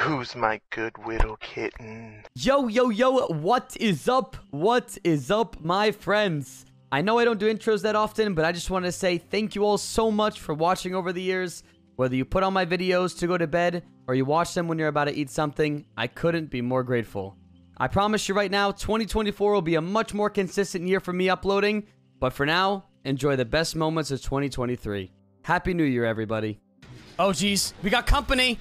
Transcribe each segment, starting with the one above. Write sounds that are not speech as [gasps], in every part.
Who's my good little kitten? Yo, yo, yo, what is up? What is up, my friends? I know I don't do intros that often, but I just want to say thank you all so much for watching over the years. Whether you put on my videos to go to bed or you watch them when you're about to eat something, I couldn't be more grateful. I promise you right now, 2024 will be a much more consistent year for me uploading, but for now, enjoy the best moments of 2023. Happy New Year, everybody. Oh, jeez. We got company.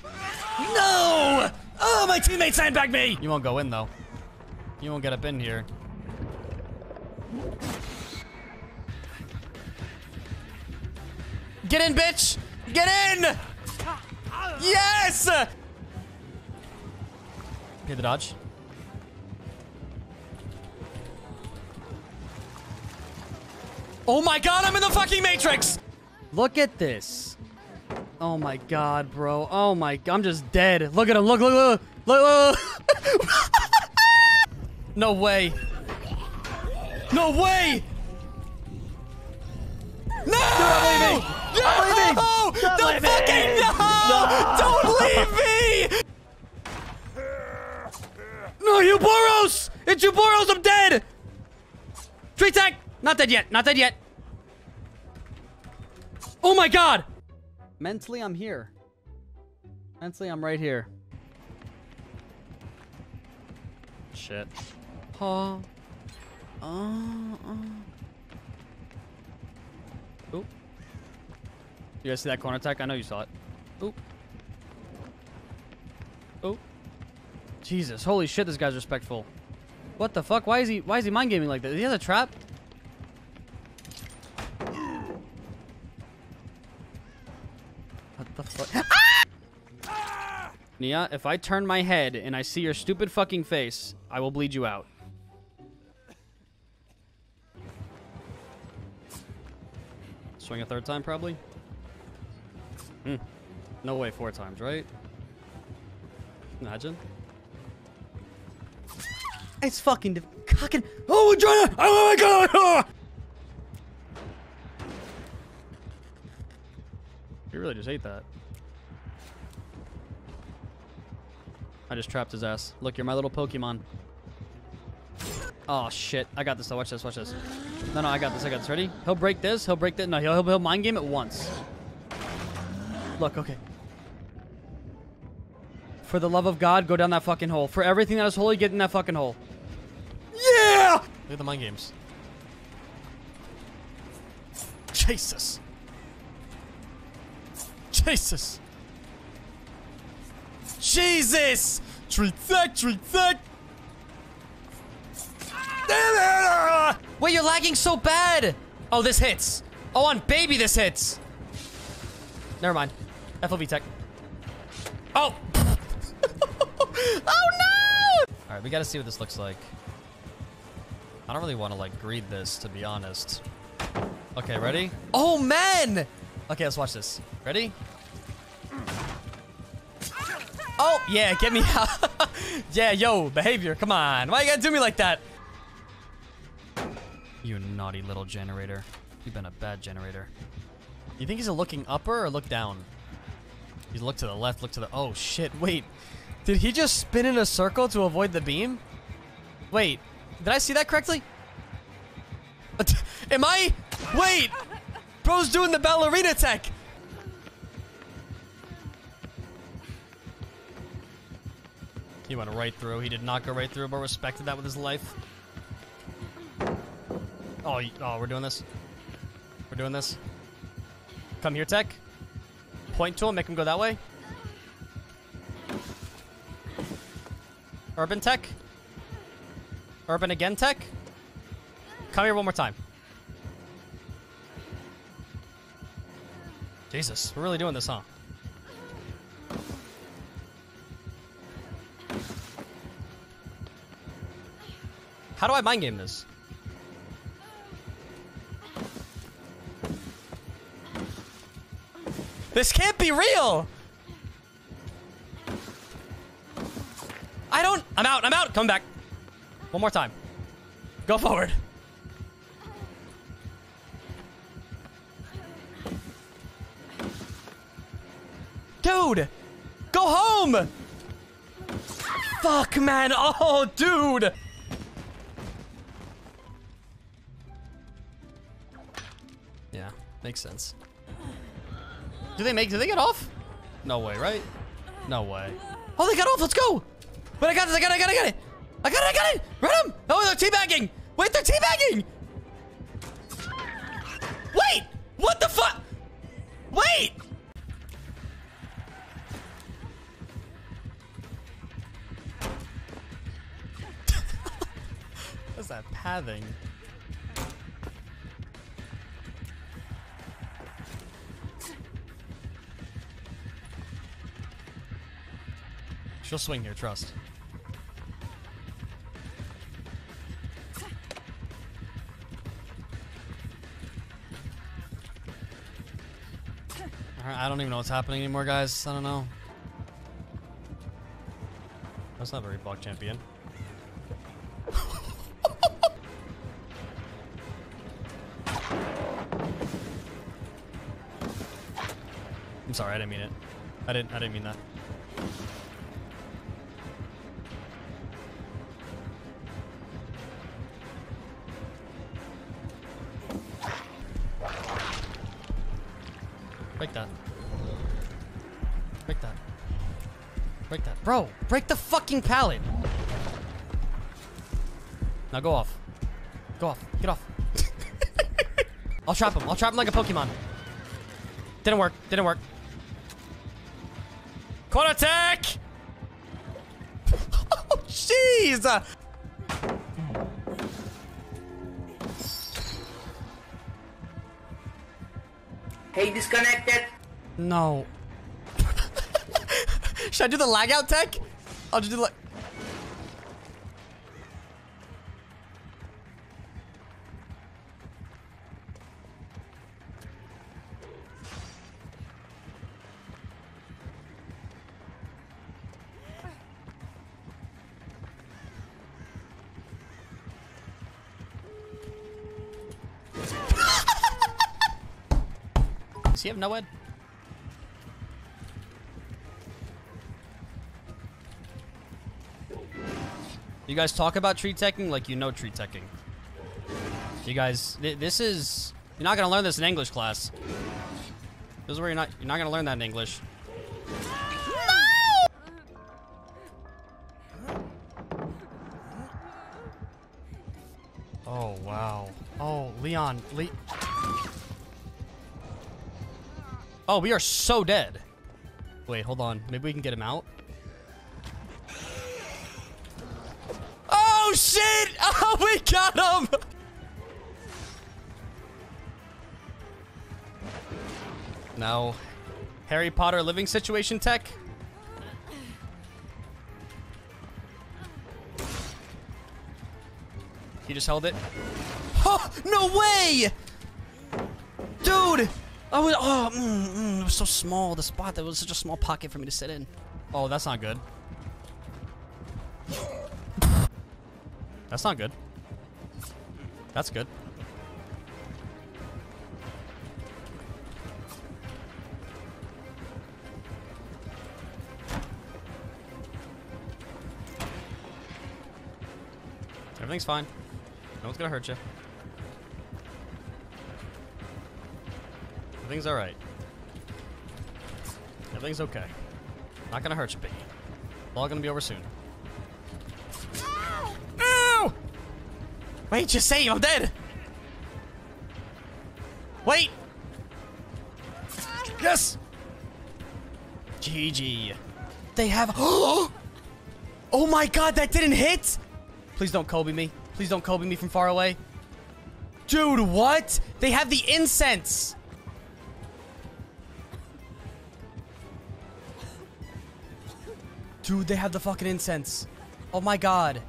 No! Oh, my teammate sandbagged me! You won't go in, though. You won't get up in here. Get in, bitch! Get in! Yes! Hit the dodge. Oh my god, I'm in the fucking Matrix! Look at this. Oh my god, bro. Oh my god, I'm just dead. Look at him. Look, look, look. Look, look. [laughs] no way. No way! No! No! No! No fucking me. no! Don't leave me! [laughs] No, Uboros! It's Uboros! I'm dead! Tree tag! Not dead yet. Not dead yet. Oh my god! Mentally, I'm here. Mentally, I'm right here. Shit. Uh, uh. Oop. You guys see that corner attack? I know you saw it. Oop. Oop. Jesus, holy shit, this guy's respectful. What the fuck? Why is he why is he mind gaming like that? He has a trap? Nea, if I turn my head and I see your stupid fucking face, I will bleed you out. Swing a third time, probably? Hmm. No way, four times, right? Imagine. It's fucking cocking. Oh, we're trying to. Oh my god! Ah! [laughs] You really just ate that. I just trapped his ass. Look, you're my little Pokemon. Oh shit! I got this. Watch this. Watch this. No, no, I got this. I got this. Ready? He'll break this. He'll break that. No, he'll, he'll, he'll mind game it once. Look, okay. For the love of God, go down that fucking hole. For everything that is holy, get in that fucking hole. Yeah! Look at the mind games. Jesus. Jesus. Jesus! Treat that, treat that! Wait, you're lagging so bad! Oh, this hits. Oh, on baby, this hits. Never mind. FLV tech. Oh! [laughs] oh no! Alright, we gotta see what this looks like. I don't really want to, like, greed this, to be honest. Okay, ready? Oh, man! Okay, let's watch this. Ready? Oh, yeah, get me out. [laughs] yeah, yo, behavior, come on. Why you gotta do me like that? You naughty little generator. You've been a bad generator. You think he's a looking upper or look down? He's look to the left, look to the... Oh, shit, wait. Did he just spin in a circle to avoid the beam? Wait, did I see that correctly? [laughs] Am I... Wait! Bro's doing the ballerina tech! He went right through. He did not go right through, but respected that with his life. Oh, oh, we're doing this. We're doing this. Come here, Tech. Point to him, make him go that way. Urban Tech. Urban again, Tech. Come here one more time. Jesus, we're really doing this, huh? How do I mind game this? This can't be real! I don't- I'm out, I'm out! Come back. One more time. Go forward. Dude! Go home! Fuck, man. Oh, dude. Makes sense. Do they make, do they get off? No way, right? No way. Oh, they got off. Let's go. But I got this. I got it. I got it. I got it. I got it. I got it. Run him. Oh, they're teabagging. Wait, they're teabagging. Wait. What the fuck? Wait. [laughs] What's that pathing? She'll swing here, trust. I don't even know what's happening anymore, guys. I don't know. That's not very block champion. [laughs] I'm sorry, I didn't mean it. I didn't I didn't mean that. Break the fucking pallet. Now go off. Go off. Get off. [laughs] I'll trap him. I'll trap him like a Pokemon. Didn't work. Didn't work. Quad attack! [laughs] oh, jeez! Hey, disconnected. No. [laughs] Should I do the lag out tech? I'll just do like. Does have no? You guys talk about tree teching like you know tree teching. You guys, th this is you're not gonna learn this in English class. This is where you're not you're not gonna learn that in English. Oh wow. Oh Leon, Le Oh, we are so dead. Wait, hold on. Maybe we can get him out. Shit! [laughs] Oh, we got him! Now, Harry Potter living situation tech? He just held it. Oh, no way! Dude! I was, oh, mm, mm, it was so small. The spot, that was such a small pocket for me to sit in. Oh, that's not good. That's not good. That's good. Everything's fine. No one's gonna hurt you. Everything's alright. Everything's okay. Not gonna hurt you, Piggy. All gonna be over soon. Wait, just save, I'm dead! Wait! Yes! GG. They have- [gasps] Oh my god, that didn't hit! Please don't Kobe me. Please don't Kobe me from far away. Dude, what? They have the incense! Dude, they have the fucking incense. Oh my god.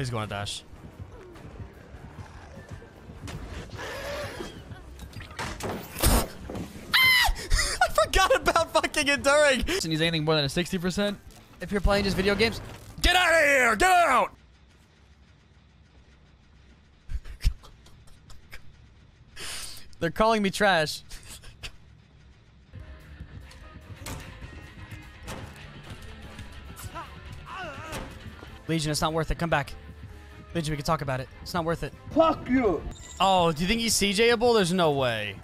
Please go on a dash. Ah! [laughs] I forgot about fucking enduring. Doesn't use anything more than a 60%. If you're playing just video games, get out of here! Get out! They're calling me trash. Legion, it's not worth it. Come back. Legion, we can talk about it. It's not worth it. Fuck you! Oh, do you think he's CJable? There's no way.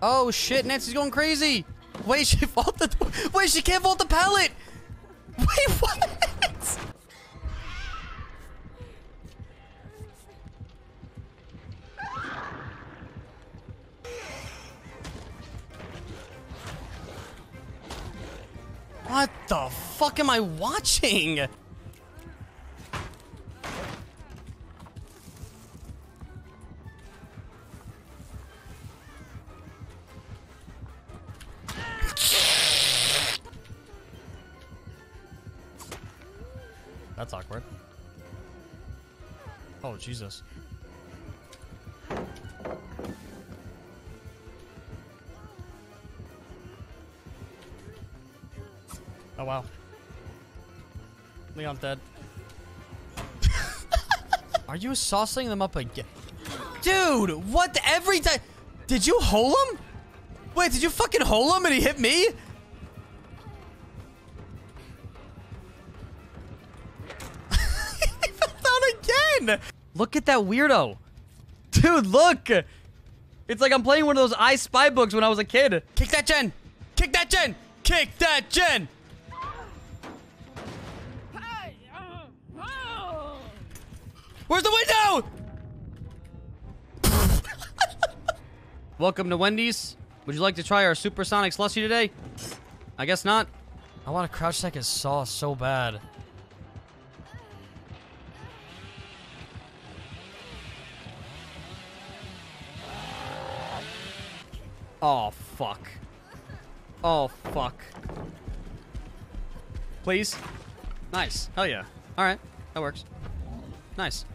Oh shit, Nancy's going crazy. Wait, she [laughs] vault the Wait, she can't vault the pallet. Wait? What I watching? That's awkward. Oh, Jesus. Leon's dead. [laughs] Are you saucing them up again? Dude, what every time? Did you hole him? Wait, did you fucking hole him and he hit me? [laughs] he fell down again. Look at that weirdo. Dude, look. It's like I'm playing one of those I Spy books when I was a kid. Kick that gen. Kick that gen. Kick that gen. Where's the window? [laughs] Welcome to Wendy's. Would you like to try our supersonic slushy today? I guess not. I want to crouch check his sauce so bad. Oh, fuck. Oh, fuck. Please? Nice. Hell yeah. Alright. That works. Nice.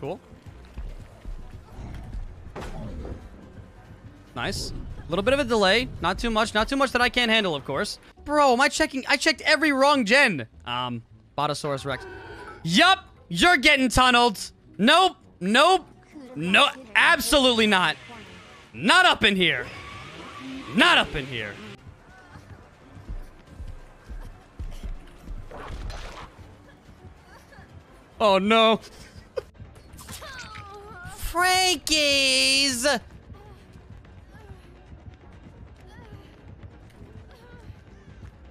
Cool. Nice. A little bit of a delay. Not too much. Not too much that I can't handle, of course. Bro, am I checking? I checked every wrong gen. Um, Botosaurus Rex. Yup! You're getting tunneled. Nope. Nope. No, absolutely not. Not up in here. Not up in here. Oh no. Frankie's!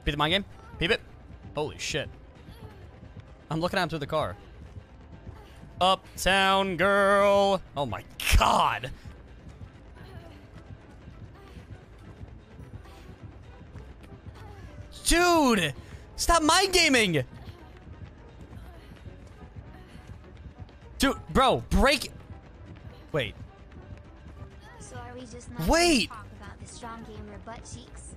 Beat the mind game? Peep it? Holy shit. I'm looking at him through the car. Uptown girl. Oh my god. Dude! Stop mind gaming! Dude, bro, break. Wait. So are we just not Wait. talk about the strong gamer butt cheeks?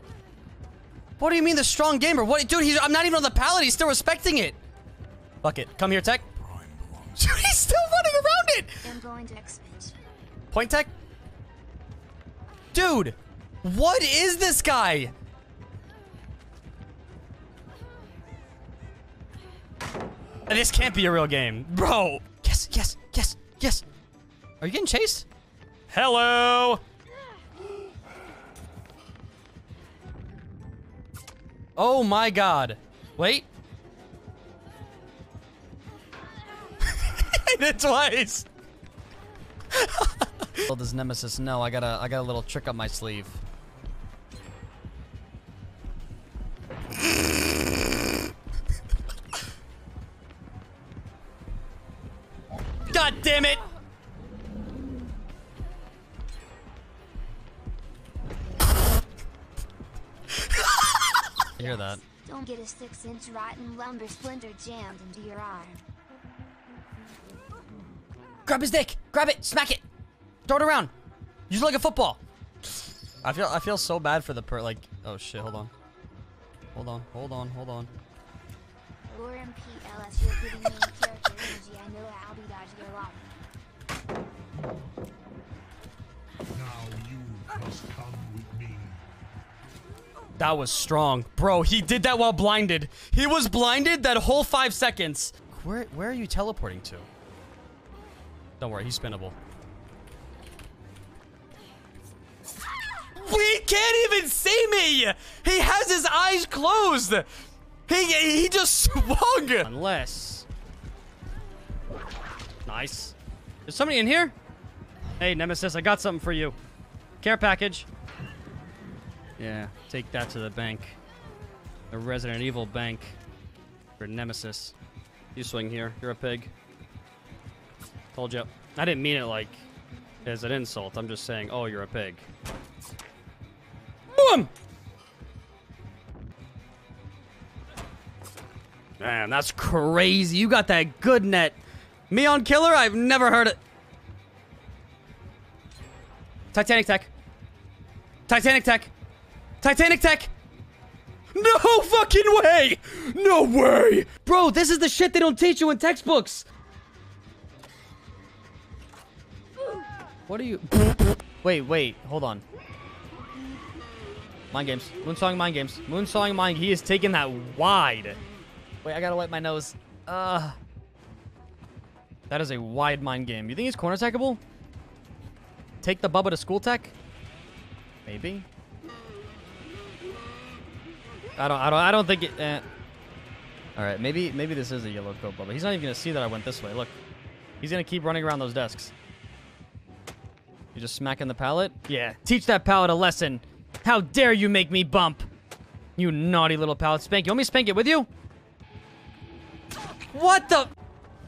What do you mean the strong gamer? What, dude? He's, I'm not even on the pallet. He's still respecting it. Fuck it. Come here, Tech. [laughs] Dude, he's still running around it. I'm going to expansion. Point Tech. Dude, what is this guy? This can't be a real game, bro. Yes, yes, yes, yes. Are you getting chased? Hello. Oh my god. Wait. [laughs] I did it twice. [laughs] well, does Nemesis know? I got a I got a little trick up my sleeve. God damn it! 6-inch rotten lumber splinter jammed into your arm. Grab his dick! Grab it! Smack it! Throw it around! Use it like a football! I feel I feel so bad for the per like oh shit, hold on. Hold on, hold on, hold on. Warren P. You're giving me That was strong, bro. He did that while blinded. He was blinded that whole five seconds. Where where are you teleporting to? Don't worry, he's spinnable. He can't even see me. He has his eyes closed. He he just [laughs] swung. Unless. Nice. Is somebody in here? Hey, Nemesis, I got something for you. Care package. Yeah, take that to the bank. The Resident Evil bank. For Nemesis. You swing here. You're a pig. Told you. I didn't mean it like as an insult. I'm just saying, oh, you're a pig. Boom! Man, that's crazy. You got that good net. Me on killer? I've never heard it. Titanic tech. Titanic tech. Titanic tech. No fucking way! No way! Bro, this is the shit they don't teach you in textbooks. What are you? [laughs] Wait, wait, hold on. Mind games. Moonsawing mind games. Moonsawing mind. He is taking that wide. Wait, I gotta wipe my nose. Uh. That is a wide mind game. You think he's corner attackable? Take the Bubba to school tech? Maybe. I don't. I don't. I don't think it. Eh. All right. Maybe. Maybe this is a yellow coat Bubba. He's not even gonna see that I went this way. Look. He's gonna keep running around those desks. You just smacking the pallet? Yeah. Teach that pallet a lesson. How dare you make me bump? You naughty little pallet. Spank. You want me spank it with you? What the?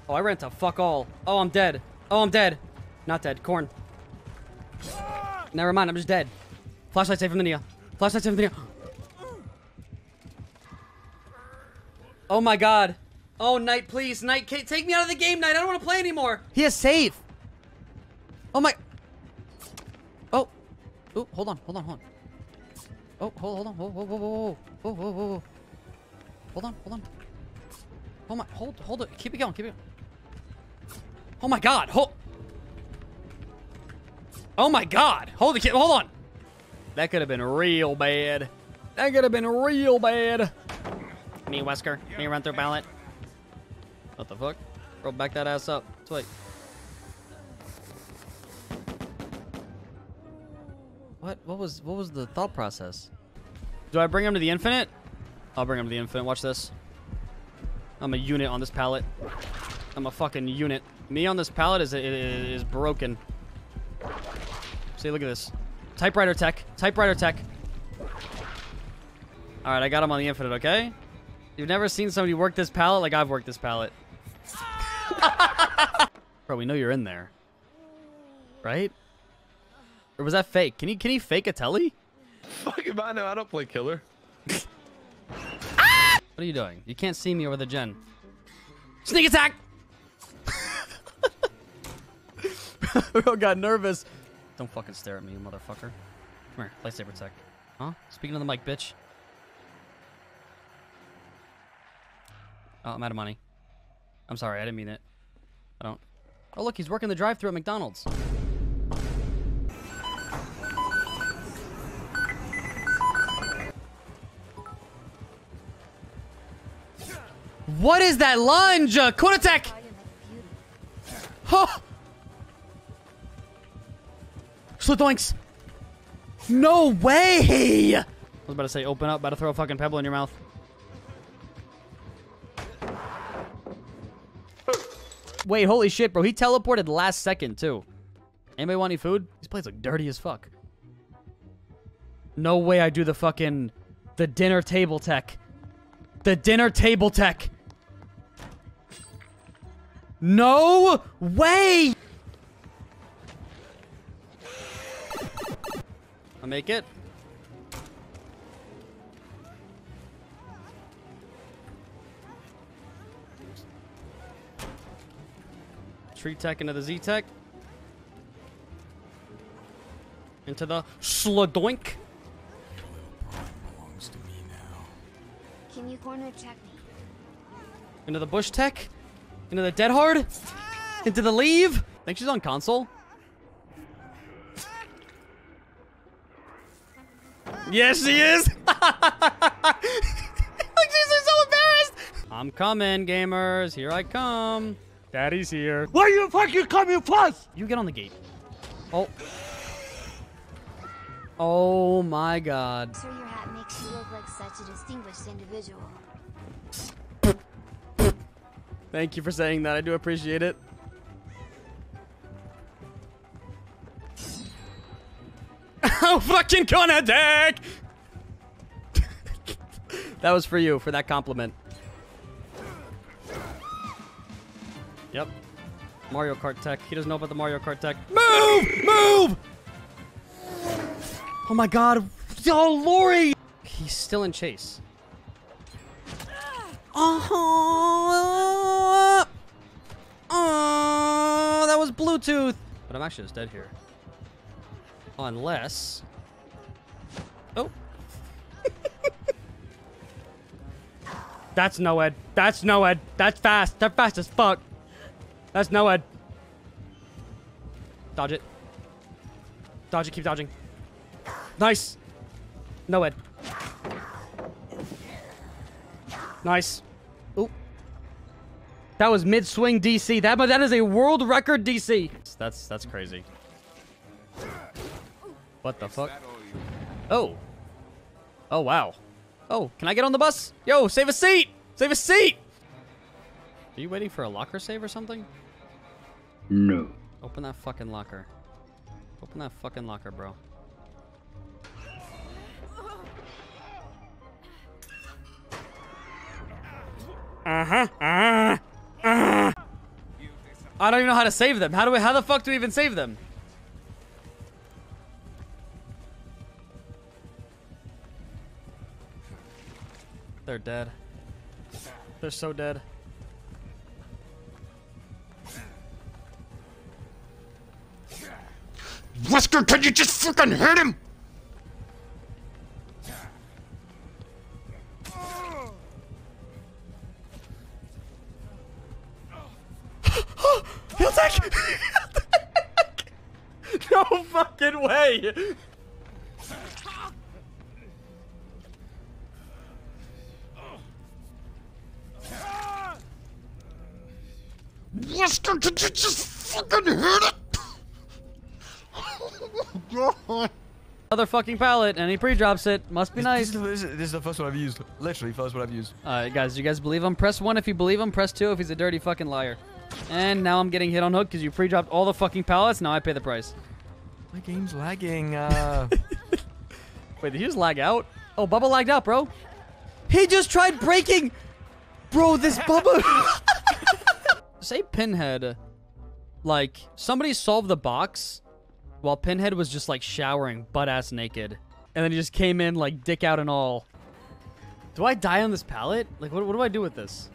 Oh, I ran to fuck all. Oh, I'm dead. Oh, I'm dead. Not dead. Corn. Never mind. I'm just dead. Flashlight save from the Nea. Flashlight save from the Nea. Oh my god. Oh, Knight, please. Knight, take me out of the game, Knight. I don't want to play anymore. He has save. Oh my. Oh. Oh, hold on. Hold on. Hold on. Oh, hold, hold on. Whoa, whoa, whoa, whoa. Whoa, whoa, whoa, whoa. Hold on. Hold on. Oh my. Hold, hold it. Keep it going. Keep it going. Oh my god. Hold. Oh my god. Hold the kid. Hold on. That could have been real bad. That could have been real bad. Me, Wesker. Me, run through ballot. What the fuck? Roll back that ass up. Wait. What? What was? What was the thought process? Do I bring him to the infinite? I'll bring him to the infinite. Watch this. I'm a unit on this pallet. I'm a fucking unit. Me on this pallet is is, is broken. See, look at this. Typewriter tech. Typewriter tech. All right, I got him on the infinite. Okay. You've never seen somebody work this pallet like I've worked this pallet. [laughs] Bro, we know you're in there. Right? Or was that fake? Can he can he fake a telly? Fuck if I know. I don't play killer. [laughs] What are you doing? You can't see me over the gen. Sneak attack! [laughs] Bro got nervous. Don't fucking stare at me, you motherfucker. Come here, lightsaber tech. Huh? Speaking of the mic, bitch. Oh, I'm out of money. I'm sorry, I didn't mean it. I don't. Oh, look, he's working the drive through at McDonald's. What is that lunge? Uh, Quote attack! Harder like beauty. Huh! Slitoinks! No way! I was about to say, open up, about to throw a fucking pebble in your mouth. Wait, holy shit, bro. He teleported last second, too. Anybody want any food? These plates look dirty as fuck. No way I do the fucking... The dinner table tech. The dinner table tech. No way! I make it. Tree tech into the Z tech. Into the sladoink. Can you corner check me? Into the bush tech. Into the dead hard. Into the leave. Think she's on console? Yes, she is. Look, [laughs] she's so embarrassed. I'm coming, gamers. Here I come. Daddy's here. Why you fucking coming first? You get on the gate. Oh. Oh my god. Sir, your hat makes you look like such a distinguished individual. Thank you for saying that. I do appreciate it. [laughs] oh, fucking con attack! [laughs] that was for you, for that compliment. Yep. Mario Kart tech. He doesn't know about the Mario Kart tech. Move! Move! Oh my god. Oh, Laurie! He's still in chase. Oh, oh, that was Bluetooth. But I'm actually just dead here. Unless. Oh. [laughs] That's no Ed. That's no Ed. That's fast. They're fast as fuck. That's no Ed. Dodge it. Dodge it. Keep dodging. Nice. No Ed. Nice. Oop. That was mid swing DC. That but that is a world record DC. That's that's crazy. What the fuck? Oh. Oh wow. Oh, can I get on the bus? Yo, save a seat. Save a seat. Are you waiting for a locker save or something? No. Open that fucking locker. Open that fucking locker, bro. Uh-huh. Uh, uh. I don't even know how to save them. How do we how the fuck do we even save them? They're dead. They're so dead. Wesker, can you just fucking hit him? He'll take. [laughs] no fucking way. Wesker, can you just fucking hit it? [laughs] God. Another fucking pallet, and he pre-drops it. Must be nice. This is, the, this is- this is the first one I've used. Literally, first one I've used. Alright, guys, you guys believe him? Press one if you believe him. Press two if he's a dirty fucking liar. And now I'm getting hit on hook because you pre-dropped all the fucking pallets. Now I pay the price. My game's lagging. Uh, [laughs] Wait, did he just lag out? Oh, Bubba lagged out, bro. He just tried breaking. Bro, this Bubba. [laughs] Say Pinhead, like, somebody solved the box while Pinhead was just, like, showering butt ass naked. And then he just came in, like, dick out and all. Do I die on this pallet? Like, what, what do I do with this?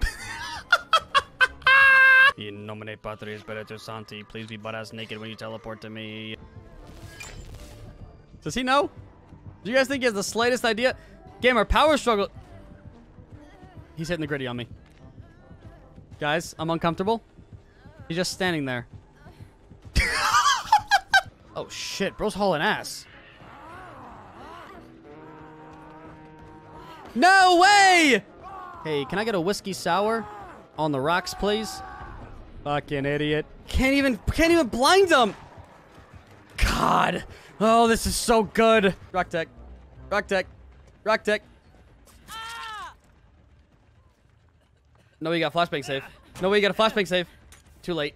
[laughs] In nomine Patris Spiritus Sancti, please be butt ass naked when you teleport to me. Does he know? Do you guys think he has the slightest idea? Gamer, power struggle. He's hitting the gritty on me. Guys, I'm uncomfortable. He's just standing there. Oh shit, bro's hauling ass. No way! Hey, can I get a whiskey sour on the rocks, please? Fucking idiot. Can't even can't even blind him. God. Oh, this is so good. Rock tech. Rock tech. Rock tech. No, you got flashbang save. No, way, you got a flashbang save. Too late.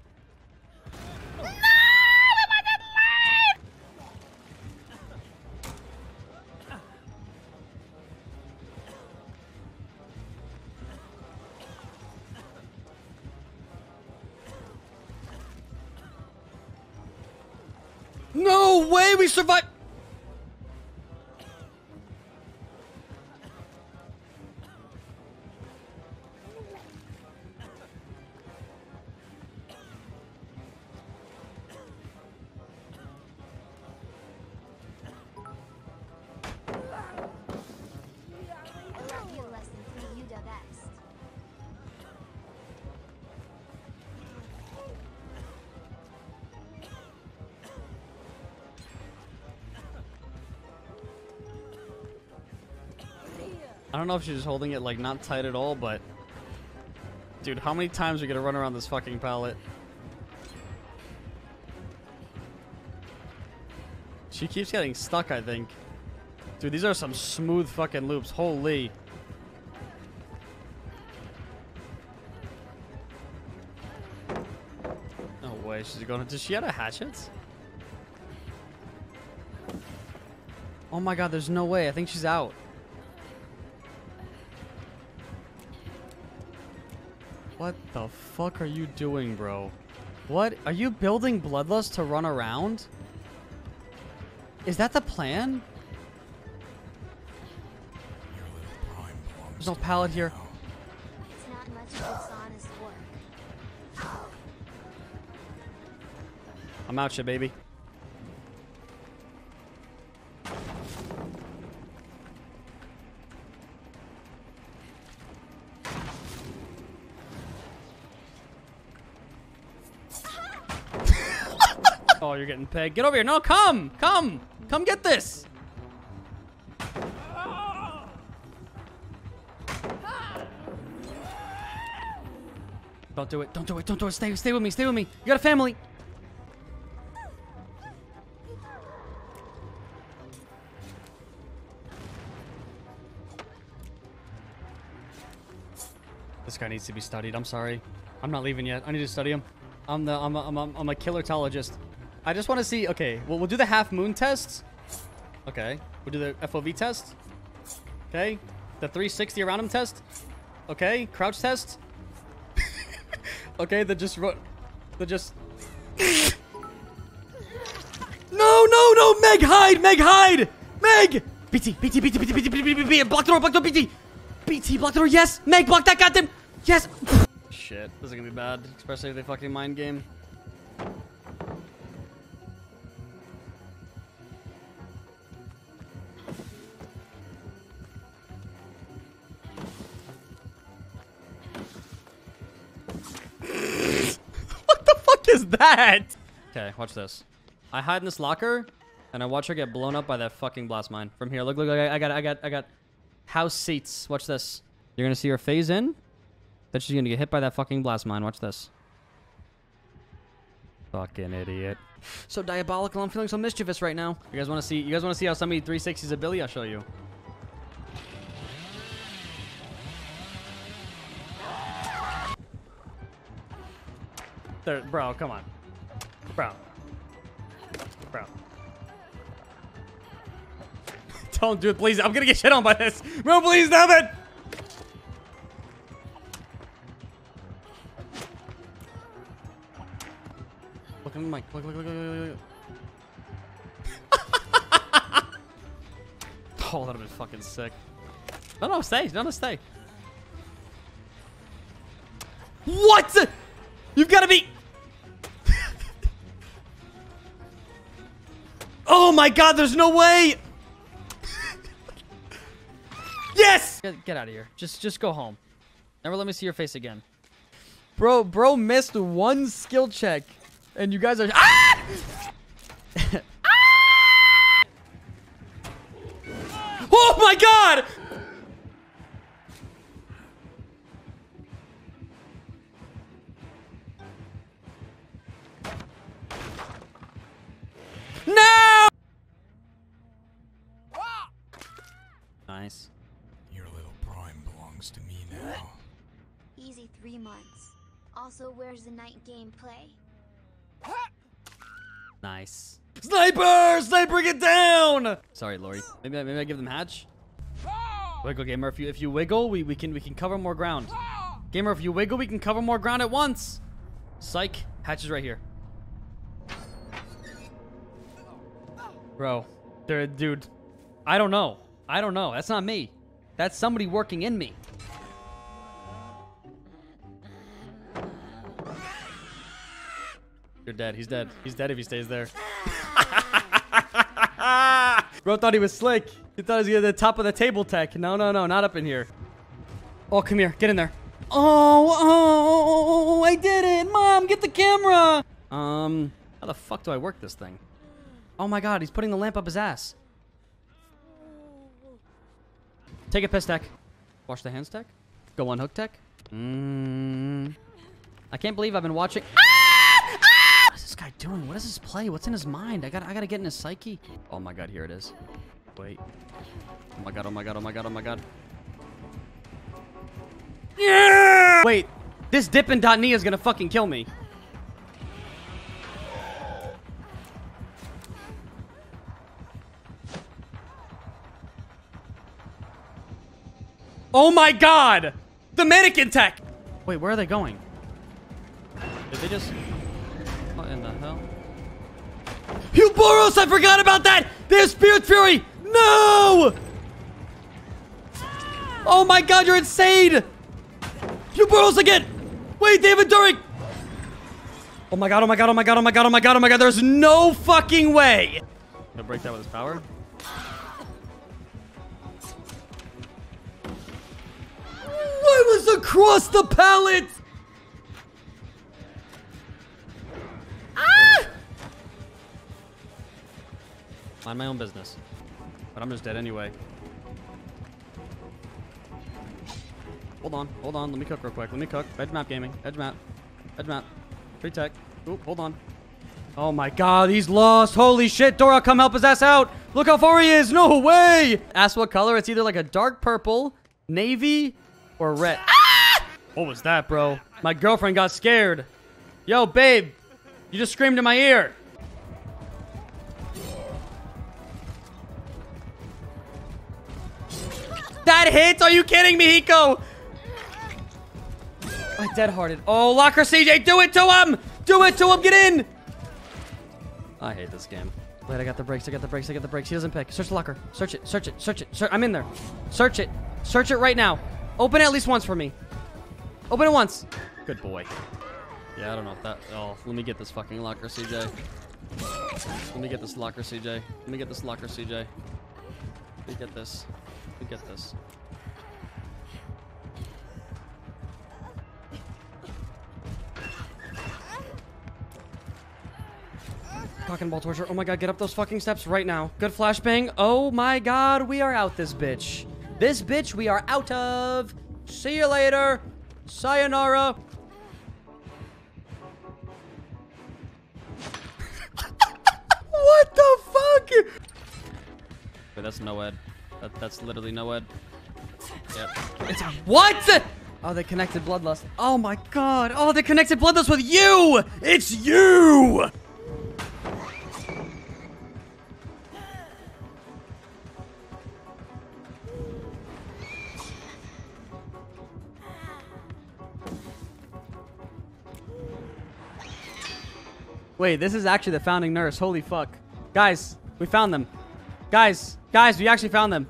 Way we survived. Don't know if she's holding it like not tight at all, but dude, how many times are we gonna run around this fucking pallet? She keeps getting stuck, I think. Dude, these are some smooth fucking loops. Holy. No way, she's going. Does she have a hatchet? Oh my god, there's no way. I think she's out. Fuck are you doing, bro? What? Are you building Bloodlust to run around? Is that the plan? There's no pallet here. It's not much of work. I'm out shit, baby. Oh, you're getting pegged. Get over here. No, come. Come. Come get this. Don't do it. Don't do it. Don't do it. Stay, stay with me. Stay with me. You got a family. This guy needs to be studied. I'm sorry. I'm not leaving yet. I need to study him. I'm the I'm a, I'm a, I'm a killertologist. I just want to see. Okay, well we'll do the half moon test. Okay, we'll do the FOV test. Okay, the 360 around him test. Okay, crouch test. okay, the just ro- the just. no no no! Meg hide! Meg hide! Meg! BT BT BT BT BT BT BT BT block the door! Block the door! BT BT block the door! Yes! Meg block that goddamn! Yes! Shit, this is gonna be bad, especially if they fucking mind game. That? Okay, watch this. I hide in this locker, and I watch her get blown up by that fucking blast mine. From here, look, look, look, I got, I got, I got house seats. Watch this. You're gonna see her phase in. Then she's gonna get hit by that fucking blast mine. Watch this. Fucking idiot. So diabolical. I'm feeling so mischievous right now. You guys want to see? You guys want to see how somebody 360s a Billy? I'll show you. There, bro, come on, bro, bro. [laughs] Don't do it, please. I'm gonna get shit on by this, bro. Please stop it. Look at. Look, look, look, look, look, look. [laughs] oh, that'd have been fucking sick. No, no, stay. No, no, stay. What? Oh my god, there's no way. yes! Get, get out of here. Just just go home. Never let me see your face again. Bro, bro missed one skill check. And you guys are Ah! Nice. Sniper! Sniper, get down! Sorry, Laurie. Maybe I, maybe I give them hatch. Wiggle, gamer. If you if you wiggle, we, we can we can cover more ground. Gamer, if you wiggle, we can cover more ground at once. Psych. Hatch is right here. Bro, there, dude. I don't know. I don't know. That's not me. That's somebody working in me. You're dead. He's dead. He's dead if he stays there. [laughs] Bro thought he was slick. He thought he was at the top of the table tech. No, no, no, not up in here. Oh, come here. Get in there. Oh, oh, I did it. Mom, get the camera. Um, how the fuck do I work this thing? Oh my god, he's putting the lamp up his ass. Take a piss tech. Wash the hands tech. Go on hook tech. Mm. I can't believe I've been watching. Ah! Ah! What is this guy doing? What is this play? What's in his mind? I got I gotta get in his psyche. Oh my god, here it is. Wait. Oh my god, oh my god, oh my god, oh my god. Yeah! Wait, this dippin' dot knee is gonna fucking kill me. Oh my god! The mannequin tech! Wait, where are they going? Did they just... What in the hell? Boros! I forgot about that! They have Spirit Fury! No! Ah! Oh my god, you're insane! Boros again! Wait, they have Enduring! Oh my god, oh my god, oh my god, oh my god, oh my god, oh my god, there's no fucking way! He'll break that with his power? What was across the pallet? Mind my own business. But I'm just dead anyway. Hold on, hold on. Let me cook real quick. Let me cook. Edge map gaming. Edge map. Edge map. Tree tech. Oop, hold on. Oh my god, he's lost. Holy shit, Dora, come help his ass out. Look how far he is. No way. Ask what color. It's either like a dark purple, navy, or red. Ah! What was that, bro? My girlfriend got scared. Yo, babe. You just screamed in my ear. That hits? Are you kidding me, Hiko? I dead-hearted. Oh, locker CJ, do it to him! Do it to him, get in! I hate this game. Wait, I got the brakes, I got the brakes, I got the brakes. He doesn't pick. Search the locker. Search it, search it, search it. Ser I'm in there. Search it. Search it right now. Open it at least once for me. Open it once. Good boy. Yeah, I don't know if that... Oh, let me get this fucking locker, CJ. Let me get this locker, CJ. Let me get this locker, CJ. Let me get this. Me get this. Cock and ball torture. Oh my god, get up those fucking steps right now. Good flashbang. Oh my god, we are out this bitch. This bitch we are out of. See you later. Sayonara. [laughs] what the fuck? Wait, that's no ed. That, that's literally no ed. Yep. It's what? Oh, they connected bloodlust. Oh my god. Oh, they connected bloodlust with you. It's you. Wait, this is actually the founding nurse. Holy fuck. Guys, we found them. Guys, guys, we actually found them.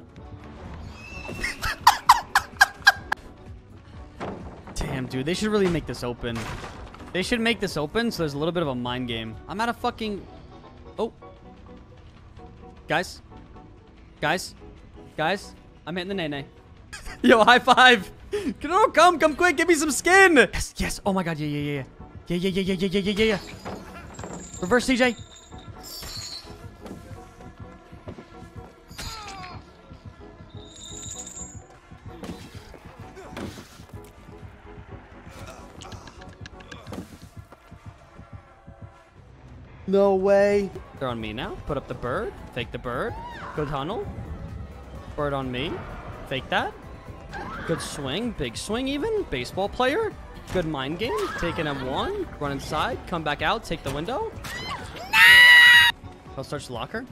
Damn, dude, they should really make this open. They should make this open so there's a little bit of a mind game. I'm at a fucking... Oh. Guys. Guys. Guys. I'm hitting the nay-nay. [laughs] Yo, high five. No, come, come quick. Give me some skin. Yes, yes. Oh my god, yeah, yeah, yeah. Yeah, yeah, yeah, yeah, yeah, yeah, yeah, yeah. Reverse CJ. No way. They're on me now. Put up the bird. Fake the bird. Good tunnel. Bird on me. Fake that. Good swing. Big swing even. Baseball player. Good mind game. Take an M1. Run inside. Come back out. Take the window. I'll search the locker.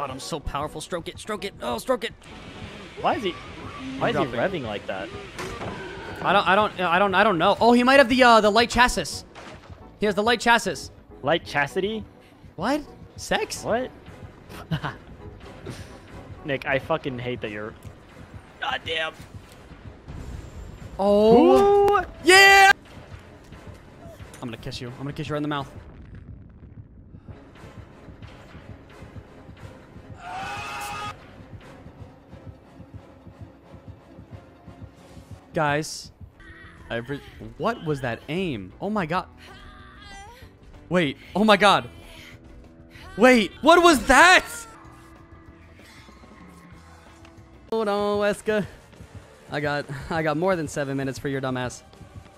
God, I'm so powerful. Stroke it. Stroke it. Oh, stroke it. Why is he? Why is he Dropping. revving like that? I don't. I don't. I don't. I don't know. Oh, he might have the uh, the light chassis. He has the light chassis. Light chastity? What? Sex? What? [laughs] Nick, I fucking hate that you're. God damn. Oh. Yeah. I'm gonna kiss you. I'm gonna kiss you right in the mouth. Guys. What was that aim? Oh my god. Wait. Oh my god. Wait. What was that? Hold on, Wesker. I got I got more than seven minutes for your dumbass.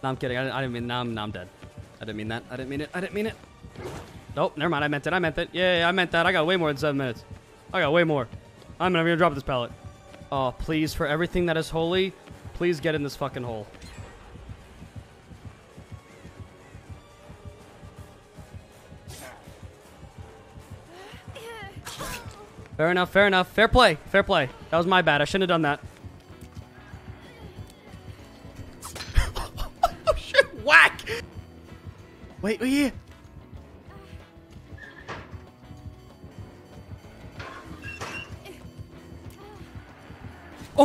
No, I'm kidding. I, didn't- I didn't mean. No, I'm, no, I'm dead. I didn't mean that. I didn't mean it. I didn't mean it. Nope. Never mind. I meant it. I meant it. Yeah, yeah, I meant that. I got way more than seven minutes. I got way more. I'm never gonna drop this pallet. Oh, please, for everything that is holy, please get in this fucking hole. Fair enough, fair enough. Fair play, fair play. That was my bad. I shouldn't have done that. [laughs] oh shit, whack! Wait, wait,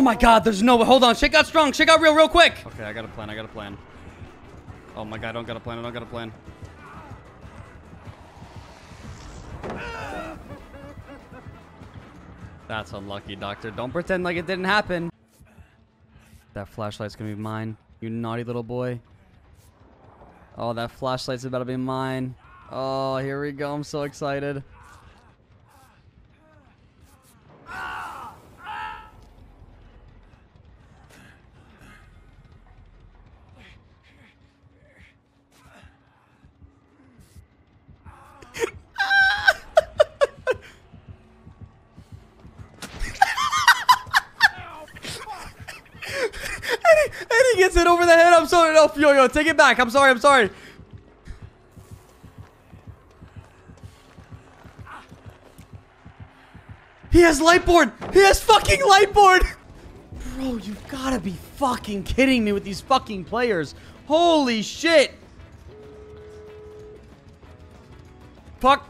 my god, there's no. Hold on, Shake out strong. Shake out real, real quick. Okay, I got a plan, I got a plan. Oh my god, I don't got a plan, I don't got a plan. That's unlucky, Doctor. Don't pretend like it didn't happen. That flashlight's gonna be mine. You naughty little boy. Oh, that flashlight's about to be mine. Oh, here we go. I'm so excited. It over the head. I'm sorry. No, yo, yo, take it back. I'm sorry. I'm sorry. He has Lightborn. He has fucking Lightborn. Bro, you've got to be fucking kidding me with these fucking players. Holy shit. Fuck.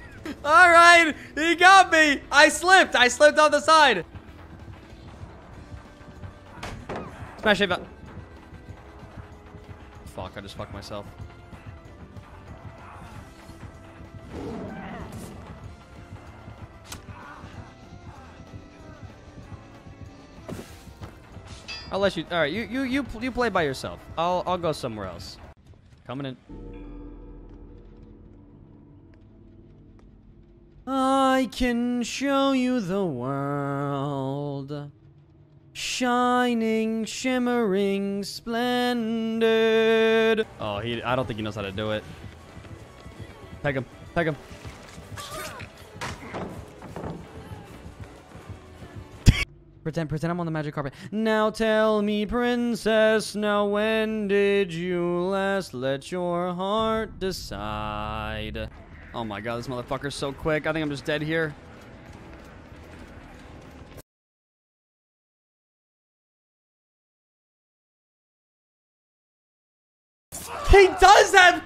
[laughs] All right. He got me. I slipped. I slipped on the side. Smash it. Fuck, I just fucked myself. I'll let you. All right, you you you you play by yourself. I'll I'll go somewhere else. Coming in. I can show you the world. Shining, shimmering, splendid. Oh, he. I don't think he knows how to do it. Peg him. Peg him. [laughs] pretend, pretend I'm on the magic carpet. Now tell me, princess, now when did you last let your heart decide? Oh my god, this motherfucker's so quick. I think I'm just dead here.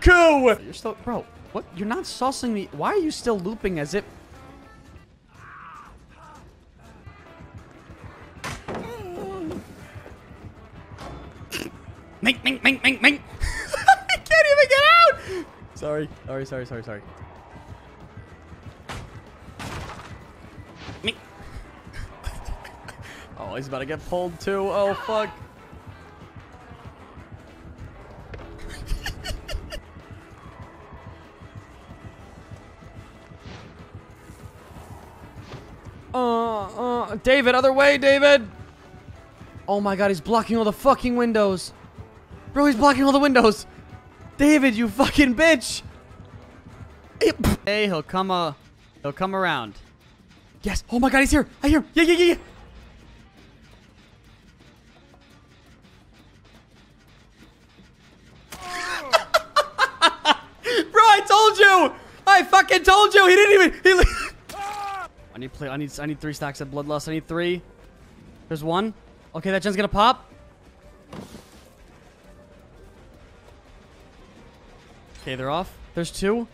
Does have coup! You're still, bro, what? You're not saucing me. Why are you still looping as if... Mink, mink, mink, mink, mink. [laughs] I can't even get out! Sorry, sorry, sorry, sorry, sorry. Mink. oh, he's about to get pulled too. Oh, fuck. David, other way, David. Oh my god, he's blocking all the fucking windows. Bro, he's blocking all the windows. David, you fucking bitch. Hey, he'll come, uh, he'll come around. Yes. Oh my god, he's here. I hear him. Yeah, yeah, yeah, yeah. Need play. I need. I need three stacks of bloodlust. I need three. There's one. Okay, that gen's gonna pop. Okay, they're off. There's two.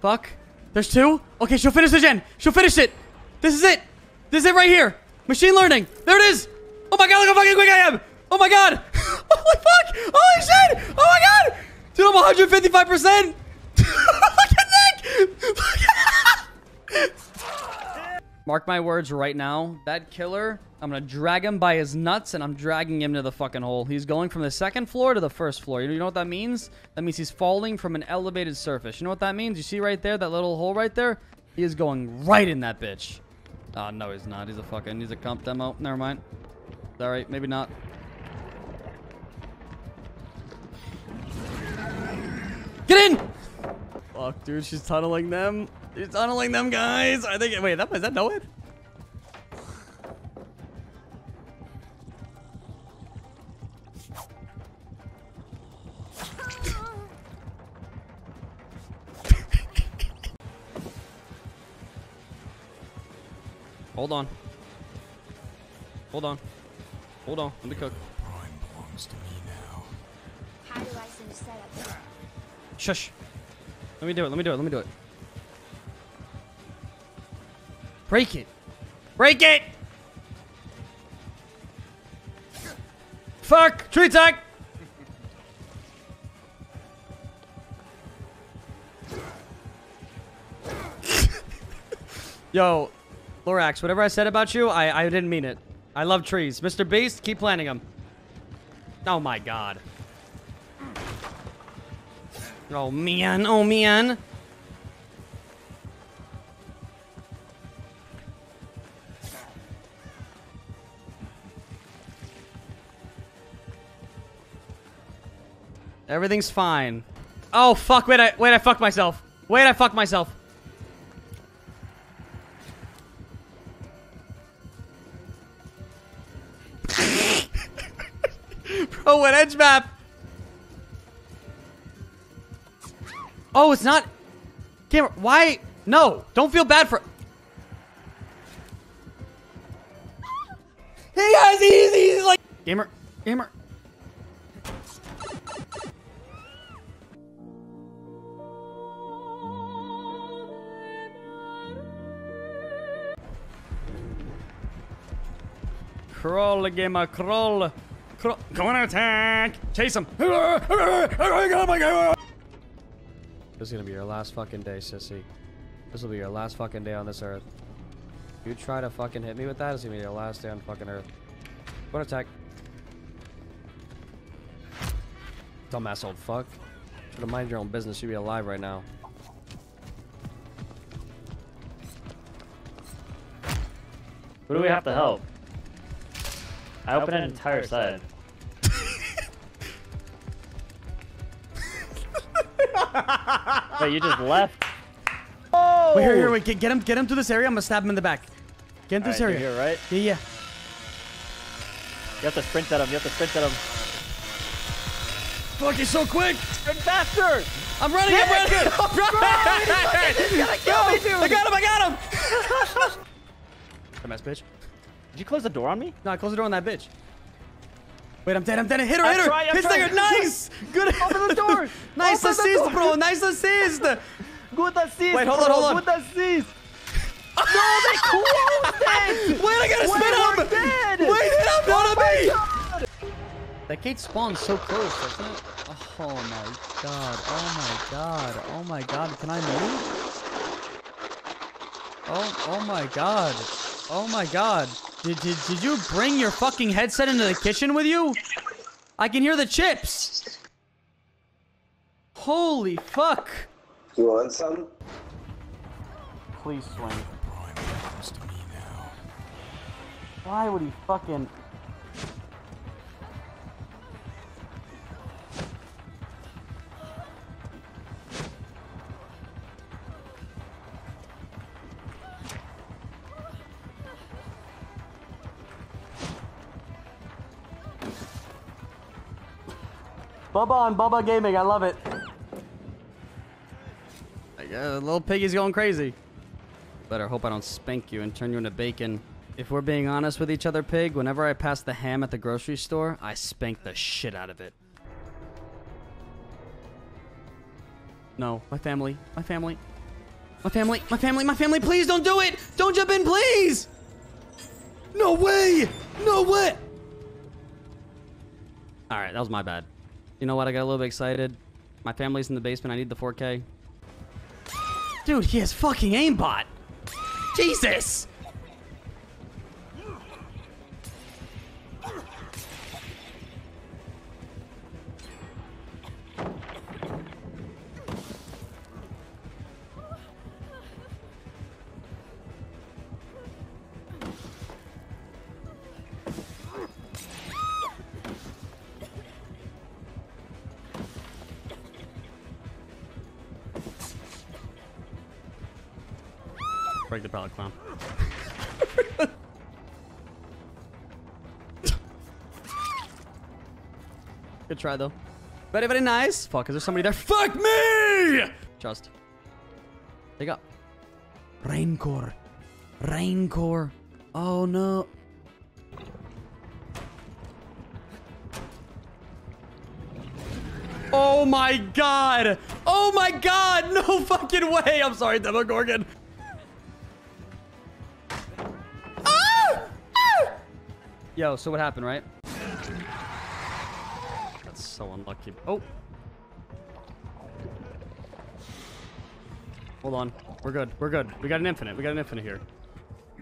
Fuck. There's two. Okay, she'll finish the gen. She'll finish it. This is it. This is it right here. Machine learning. There it is. Oh my god, look how fucking quick I am. Oh my god. [laughs] Holy fuck. Holy shit. Oh my god. Dude, I'm 155%. [laughs] look at Nick. Look at [laughs] Mark my words right now. That killer, I'm gonna drag him by his nuts and I'm dragging him to the fucking hole. He's going from the second floor to the first floor. You know what that means? That means he's falling from an elevated surface. You know what that means? You see right there, that little hole right there? He is going right in that bitch. Oh, no, he's not. He's a fucking, he's a comp demo. Never mind. Alright, maybe not. Get in! Fuck, dude, she's tunneling them. She's tunneling them, guys. I think. Wait, that is that Noed? Hold on. Hold on. Hold on. Let me cook. Prime belongs to me now. How do I send a setup? Shush. Let me do it. Let me do it. Let me do it. Break it. Break it! Fuck! Tree attack! [laughs] Yo, Lorax, whatever I said about you, I, I didn't mean it. I love trees. Mr. Beast, keep planting them. Oh my god. Oh man, oh man. Everything's fine. Oh fuck, wait, I wait, I fucked myself. Wait, I fucked myself. [laughs] Bro, what edge map? Oh, it's not. Camera, why? No, don't feel bad for. Hey guys, he's, he's like. Gamer, gamer. Crawl, gamer, crawl. Crawl. Go on attack. Chase him. This is gonna be your last fucking day, sissy. This will be your last fucking day on this earth. You try to fucking hit me with that, it's gonna be your last day on fucking earth. Go on attack. Dumbass old fuck. Should have mind your own business. You'd be alive right now. Who do we have to help? I opened an entire side. [laughs] Wait, you just left? Oh! Wait, here, here, wait. Get, get him, get him to this area. I'm gonna stab him in the back. Get him to this Alright, area. you're here, right? Yeah, yeah. You have to sprint at him. You have to sprint at him. Fuck, he's so quick. Sprint faster! I'm running, I'm running. [laughs] I'm running. He's gonna kill me, [laughs] dude! I got him, I got him. Dumbass bitch. Did you close the door on me? No, I close the door on that bitch. Wait, I'm dead, I'm dead. Hit her, I'm hit her. trying, I'm Hit her. Nice. Good. [laughs] [laughs] Open the door. nice Open assist, door. bro. Nice assist. Good assist, Wait, hold on, hold on. Good assist. [laughs] no, they closed it! Wait, I gotta Wait, spin we're him. dead. Wait, hit him, Oh not my me. God. That gate spawns so close, doesn't it? Oh my god. Oh my god. Oh my god. Can I move? Oh, oh my god. Oh my god. Did, did, did you bring your fucking headset into the kitchen with you? I can hear the chips. Holy fuck. You want some? Please swing. Prime belongs to me now. Why would he fucking... Bubba on Bubba Gaming, I love it. Uh, little piggy's going crazy. Better hope I don't spank you and turn you into bacon. If we're being honest with each other, Pig, whenever I pass the ham at the grocery store, I spank the shit out of it. No, my family, my family, my family, my family, my family, please don't do it! Don't jump in, please! No way! No way! Alright, that was my bad. You know what? I got a little bit excited. My family's in the basement. I need the 4K. Dude, he has fucking aimbot. Jesus! Good try though. Very, very nice. Fuck, is there somebody there? Fuck me! Trust. Take up. Raincore. Raincore. Oh no. Oh my god! Oh my god! [laughs] No fucking way! I'm sorry, Demogorgon. Ah! Ah! Yo, so what happened, right? So unlucky. Oh. Hold on. We're good. We're good. We got an infinite. We got an infinite here.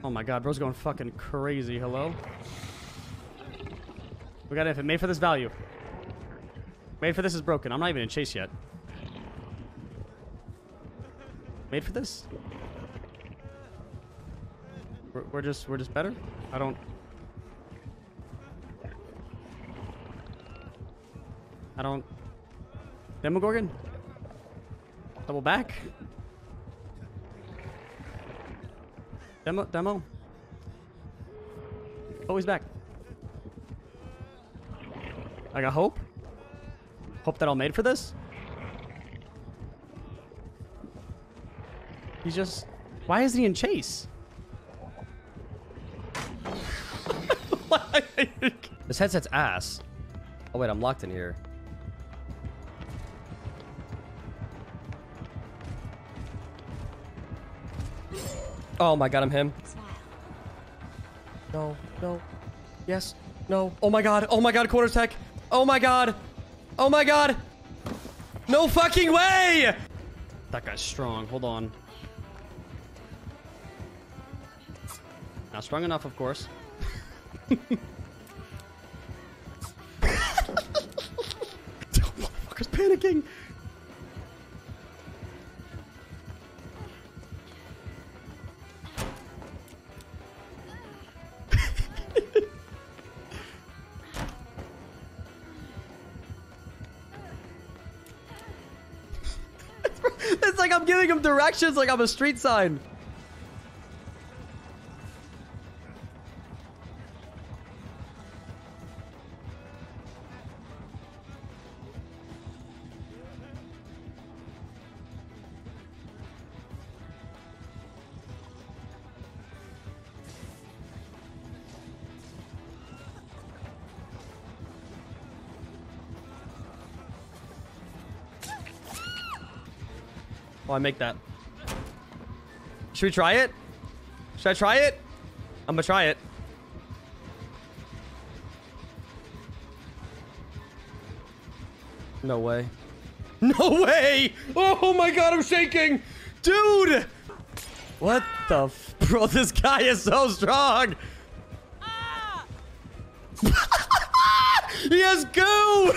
Oh my god, bro's going fucking crazy. Hello? We got infinite. Made for this value. Made for this is broken. I'm not even in chase yet. Made for this? We're, we're just we're just better. I don't. I don't. Demogorgon. Double back. Demo demo. Oh, he's back. I got hope. Hope that all made for this? He's just... Why isn't he in chase? [laughs] this headset's ass. Oh wait, I'm locked in here. Oh my god, I'm him. No, no. Yes. No. Oh my god. Oh my god, quarter tech. Oh my god. Oh my god! No fucking way! That guy's strong. Hold on. Not strong enough, of course. [laughs] Motherfucker's panicking. Him directions like I'm a street sign. I make that. Should we try it? Should I try it? I'm gonna try it. No way. [laughs] No way! Oh my god, I'm shaking! Dude! What the f- Bro, this guy is so strong! Ah! [laughs] he has goo!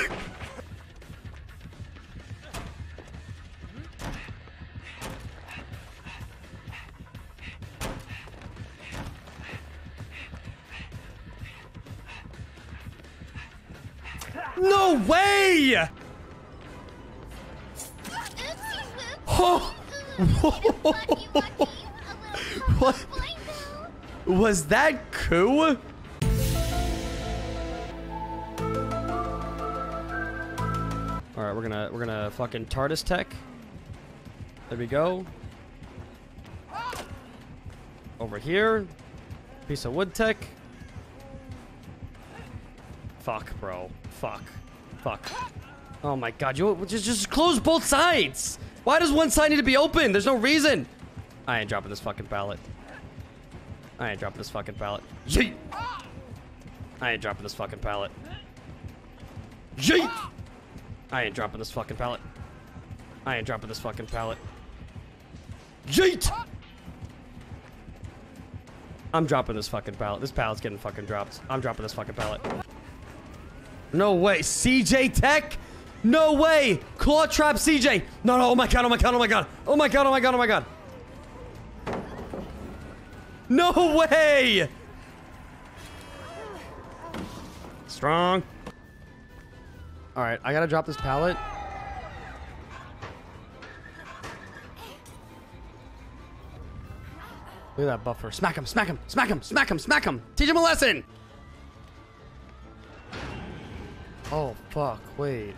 Oh! [laughs] what? Was that coup? All right, we're gonna we're gonna fucking TARDIS tech. There we go. Over here, piece of wood tech. Fuck, bro. Fuck. Fuck. Oh my god, you just just close both sides. Why does one side need to be open? There's no reason. I ain't dropping this fucking pallet. I ain't dropping this fucking pallet. Yeet. I ain't dropping this fucking pallet. Yeet. I ain't dropping this fucking pallet. I ain't dropping this fucking pallet. Yeet. I'm dropping this fucking pallet. This pallet's getting fucking dropped. I'm dropping this fucking pallet. No way. CJ Tech? No way. Claw trap CJ. No, no. Oh my god. Oh my god. Oh my god. Oh my god. Oh my god. Oh my god. No way. Strong. All right. I got to drop this pallet. Look at that buffer. Smack him, smack him, smack him, smack him, smack him. Teach him a lesson. Oh, fuck. Wait.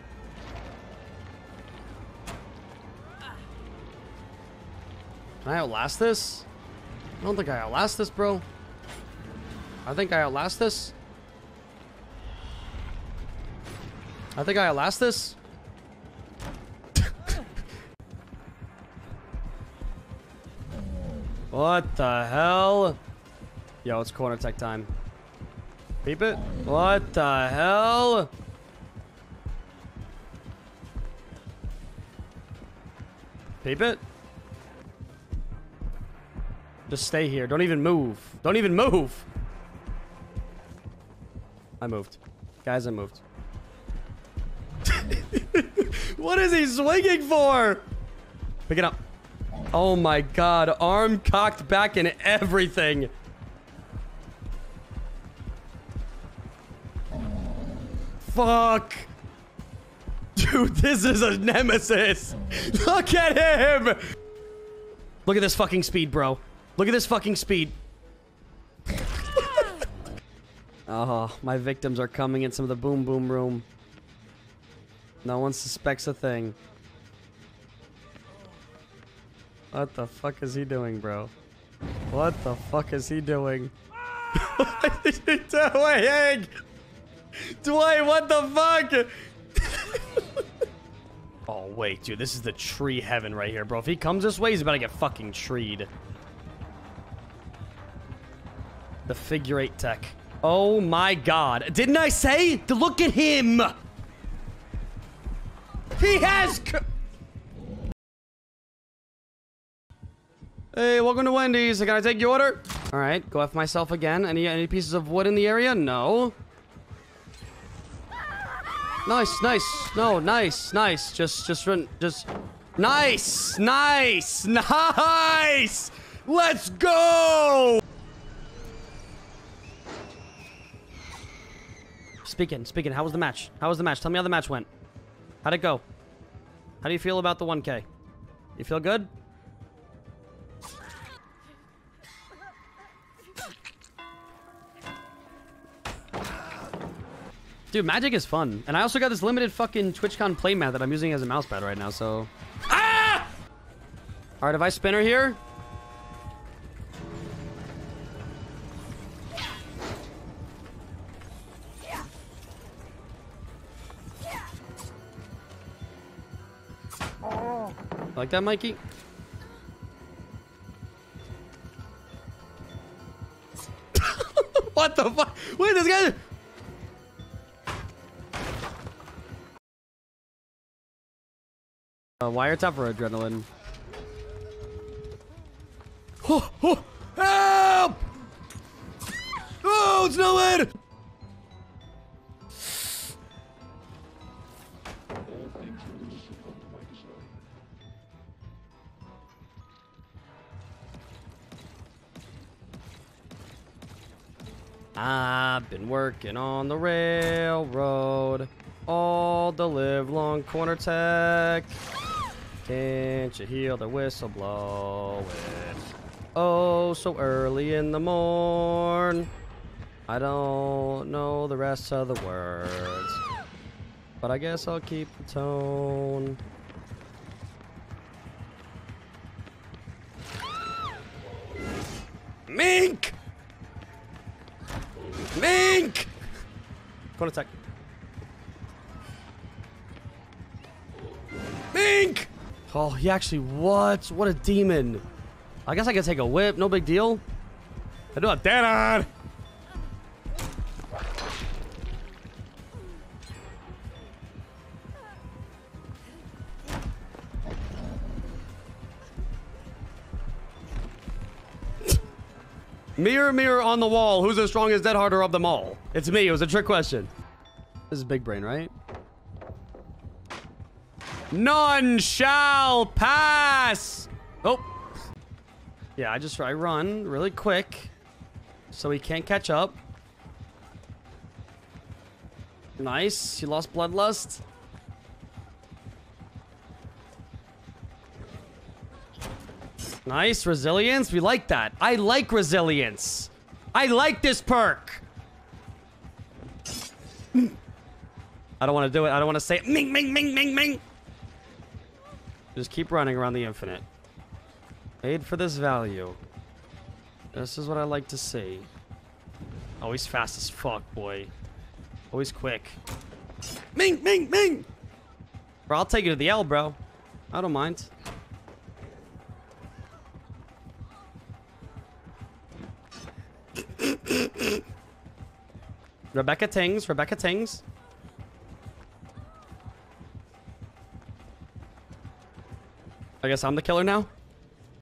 Can I outlast this? I don't think I outlast this, bro. I think I outlast this. I think I outlast this. [laughs] what the hell? Yo, it's corner tech time. Peep it. What the hell? Peep it. Just stay here. Don't even move. Don't even move. I moved. Guys, I moved. [laughs] what is he swinging for? Pick it up. Oh my god. Arm cocked back and everything. Fuck. Dude, this is a nemesis. [laughs] Look at him. Look at this fucking speed, bro. Look at this fucking speed. [laughs] oh, my victims are coming in some of the boom boom room. No one suspects a thing. What the fuck is he doing, bro? What the fuck is he doing? he doing? Dwayne, what the fuck? [laughs] oh, wait, dude. This is the tree heaven right here, bro. If he comes this way, he's about to get fucking treed. The figure eight tech. Oh my god. Didn't I say? To look at him! He has... Hey, welcome to Wendy's. Can I take your order? All right, go F myself again. Any any pieces of wood in the area? No. Nice, nice. No, nice, nice. Just, just run, just... Nice, nice, [laughs] nice! Let's go! Speaking, speaking, how was the match? How was the match? Tell me how the match went. How'd it go? How do you feel about the 1K? You feel good? Dude, Magic is fun. And I also got this limited fucking TwitchCon playmat that I'm using as a mousepad right now, so... Ah! Alright, if I spinner here... Like that, Mikey? what the fuck? Wait, this guy... Uh, wiretap or adrenaline? Oh, oh, help! Oh, it's no nowhere! I've been working on the railroad all the live long corner tech. Can't you hear the whistle blowing? Oh, so early in the morn. I don't know the rest of the words, but I guess I'll keep the tone. Mink! Mink! Corner tech. Mink! Oh, he actually, what? What a demon. I guess I could take a whip, no big deal. I do a dead Mirror, on the wall, who's the strongest dead harder of them all? It's me, it was a trick question. This is big brain, right? None shall pass! Oh. Yeah, I just, I run really quick. So he can't catch up. Nice, he lost bloodlust. Nice. Resilience. We like that. I like resilience. I like this perk. I don't want to do it. I don't want to say it. Ming, ming, ming, ming, ming. Just keep running around the infinite. Paid for this value. This is what I like to see. Always fast as fuck, boy. Always quick. Ming, ming, ming! Bro, I'll take you to the L, bro. I don't mind. Rebecca Tings, Rebecca Tings. I guess I'm the killer now?